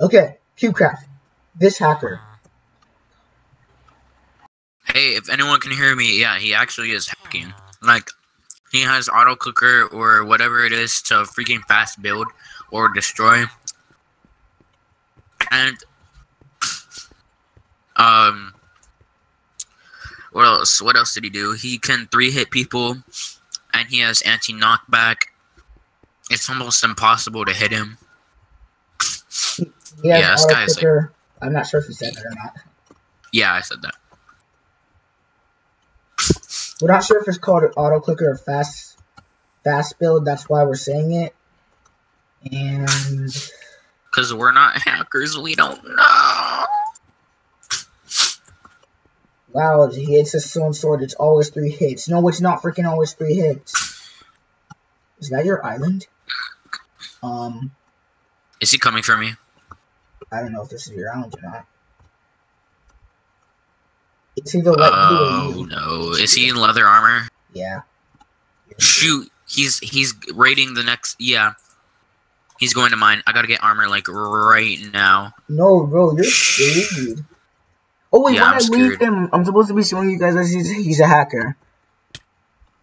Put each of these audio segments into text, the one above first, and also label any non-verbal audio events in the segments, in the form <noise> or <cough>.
Okay, CubeCraft. This hacker. Hey, if anyone can hear me, yeah, he actually is hacking. Like, he has auto clicker or whatever it is to freaking fast build or destroy. And um what else? What else did he do? He can three hit people and he has anti knockback. It's almost impossible to hit him. He Yeah, this auto guy is, like-. I'm not sure if he said that or not. Yeah, I said that. We're not sure if it's called auto clicker or fast fast build. That's why we're saying it. And Because we're not hackers, we don't know. wow, he hits a stone sword. It's always three hits. No, it's not freaking always three hits. Is that your island? Um, Is he coming for me? I don't know if this is your island or not. It's either or Oh you. no. Is he in leather armor? Yeah. Shoot. He's he's raiding the next yeah. He's going to mine. I gotta get armor like right now. No, bro, you're scared. Oh wait, Yeah, when I'm I leave him, I'm supposed to be showing you guys that he's, he's a hacker.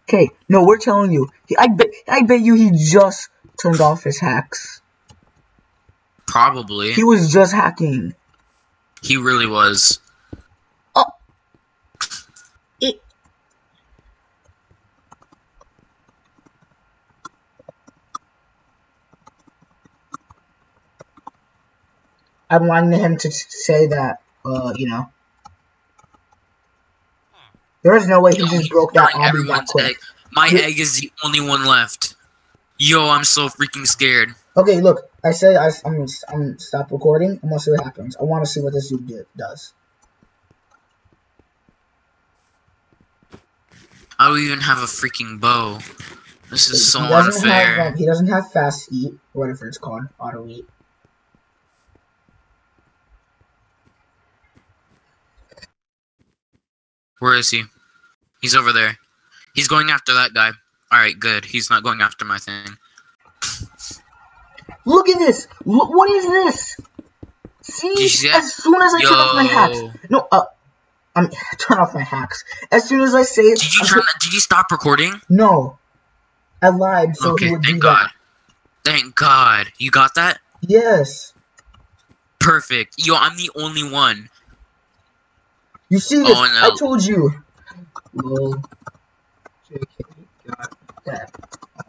Okay, no, we're telling you. He, I bet, I bet you he just turned off his hacks. Probably. He was just hacking. He really was. Oh, it. I'm wanting him to say that, uh, you know. There is no way he just broke that obby that quick. egg. My egg is the only one left. Yo, I'm so freaking scared. Okay, look, I said I, I'm, gonna- I'm stop recording. I'm gonna see what happens. I want to see what this dude do, does. I don't even have a freaking bow. This is so he unfair. have um, he doesn't have fast eat whatever it's called, auto eat. Where is he? He's over there. He's going after that guy. Alright, good. He's not going after my thing. Look at this! Look, what is this? See, as soon as I turn off my hacks, no, uh, I'm <laughs> turn off my hacks. As soon as I say it, Did you turn tur- did you stop recording? no, I lied, so okay, he would do thank God. that. Thank God. You got that? Yes, Perfect. Yo, I'm the only one. you see this? Oh, no. I told you. Lol. JK got that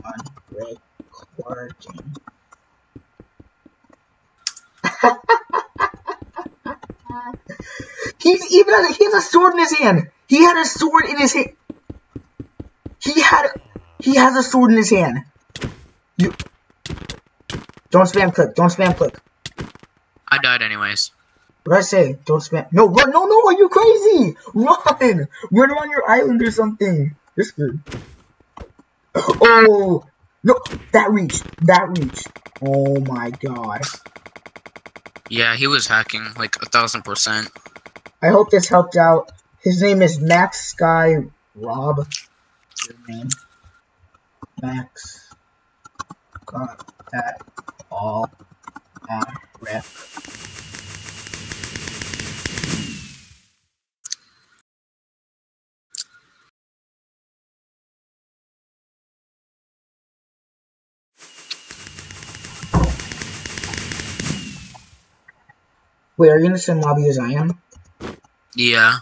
on recording. <laughs> He's even has, he has a sword in his hand. He had a sword in his hand. He had he has a sword in his hand. You don't spam click. Don't spam click. I died anyways. What I say? Don't spam. No, run. No, no. Are you crazy? Run. Run on your island or something. You're screwed. <coughs> Oh no! That reached. That reached. Oh my god. Yeah, he was hacking like a thousand percent. I hope this helped out. His name is Max Sky Rob. Good name. Max. Got that all on rep. Wait, are you in the same lobby as I am? Yeah.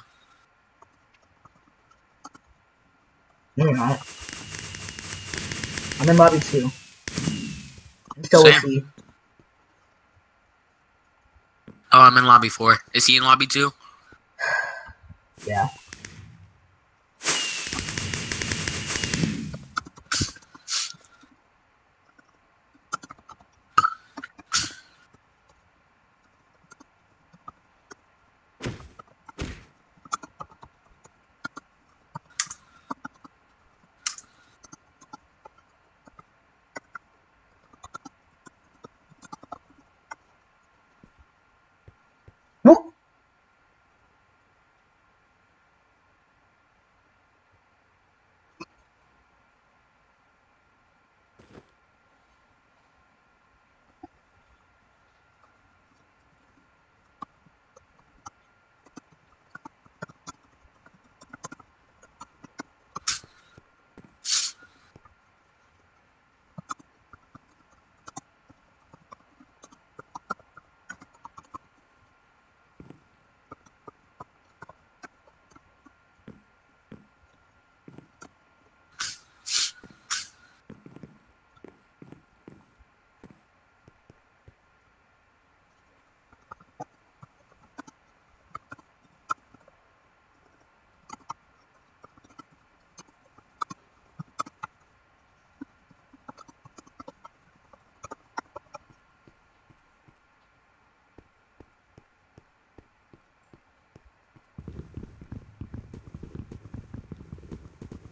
No, you're not. I'm in lobby two. I'm still with Same. you. Oh, I'm in lobby four. Is he in lobby two? <sighs> Yeah.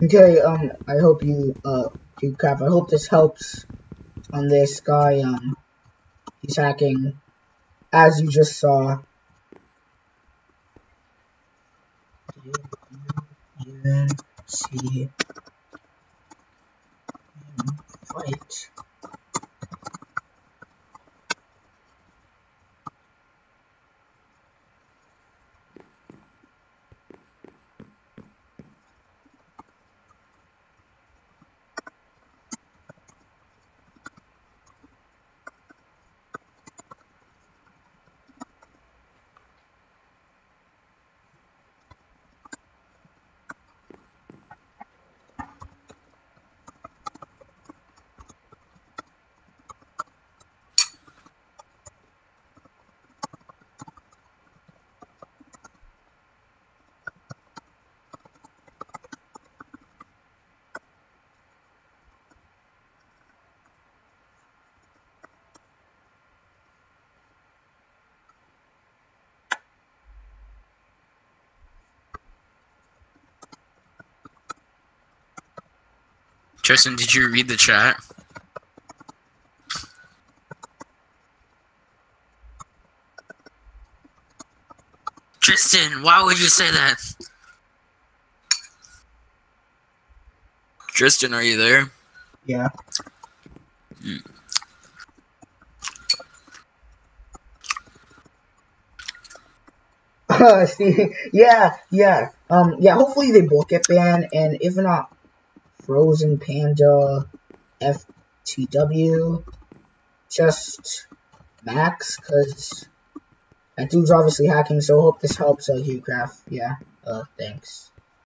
Okay, um, I hope you, uh, you crap. I hope this helps on this guy, um, he's hacking, as you just saw. see fight. Tristan, did you read the chat? Tristan, why would you say that? Tristan, are you there? Yeah. See, <laughs> <laughs> yeah, yeah, um, yeah. Hopefully they both get banned, and if not, Frozen Panda FTW, just Max, because that dude's obviously hacking, so hope this helps, uh, CubeCraft. Yeah, uh, thanks.